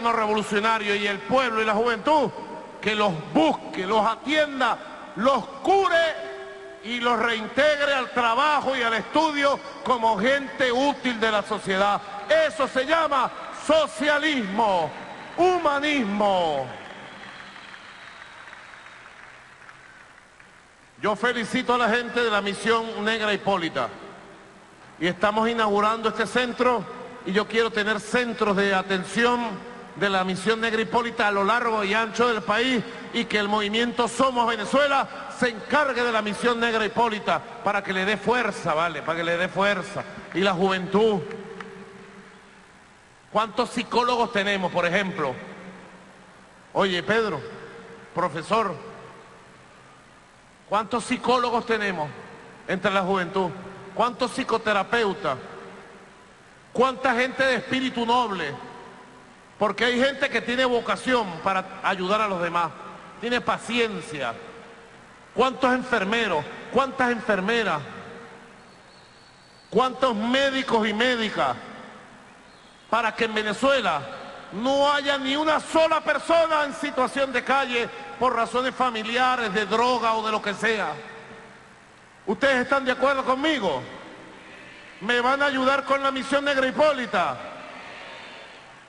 revolucionario y el pueblo y la juventud que los busque, los atienda, los cure y los reintegre al trabajo y al estudio como gente útil de la sociedad. Eso se llama socialismo, humanismo. Yo felicito a la gente de la misión Negra Hipólita y estamos inaugurando este centro y yo quiero tener centros de atención de la misión Negra Hipólita a lo largo y ancho del país y que el movimiento Somos Venezuela se encargue de la misión Negra Hipólita para que le dé fuerza, ¿vale? Para que le dé fuerza. Y la juventud. ¿Cuántos psicólogos tenemos, por ejemplo? Oye, Pedro, profesor, ¿cuántos psicólogos tenemos entre la juventud? ¿Cuántos psicoterapeutas? ¿Cuánta gente de espíritu noble? Porque hay gente que tiene vocación para ayudar a los demás, tiene paciencia. ¿Cuántos enfermeros? ¿Cuántas enfermeras? ¿Cuántos médicos y médicas? Para que en Venezuela no haya ni una sola persona en situación de calle por razones familiares, de droga o de lo que sea. ¿Ustedes están de acuerdo conmigo? ¿Me van a ayudar con la misión Negra Hipólita?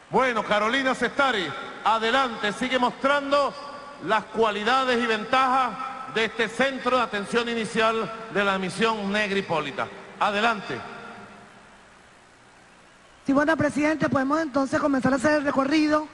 Bueno, Carolina Sestari, adelante, sigue mostrando las cualidades y ventajas de este centro de atención inicial de la misión Negra Hipólita. Adelante. Sí, bueno, presidente, podemos entonces comenzar a hacer el recorrido.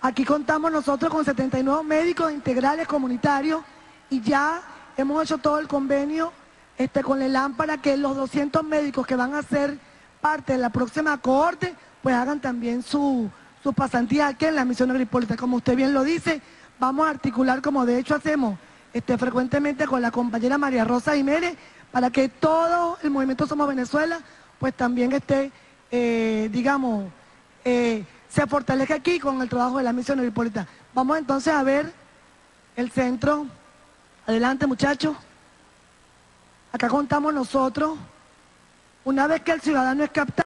Aquí contamos nosotros con 79 médicos integrales comunitarios y ya hemos hecho todo el convenio este, con el lámpara que los 200 médicos que van a ser parte de la próxima cohorte pues hagan también su, su pasantía aquí en la misión agrícola. Como usted bien lo dice, vamos a articular, como de hecho hacemos este, frecuentemente con la compañera María Rosa Jiménez, para que todo el movimiento Somos Venezuela, pues también esté, eh, digamos, eh, se fortalezca aquí con el trabajo de la misión agrícola. Vamos entonces a ver el centro. Adelante, muchachos. Acá contamos nosotros, una vez que el ciudadano es captado,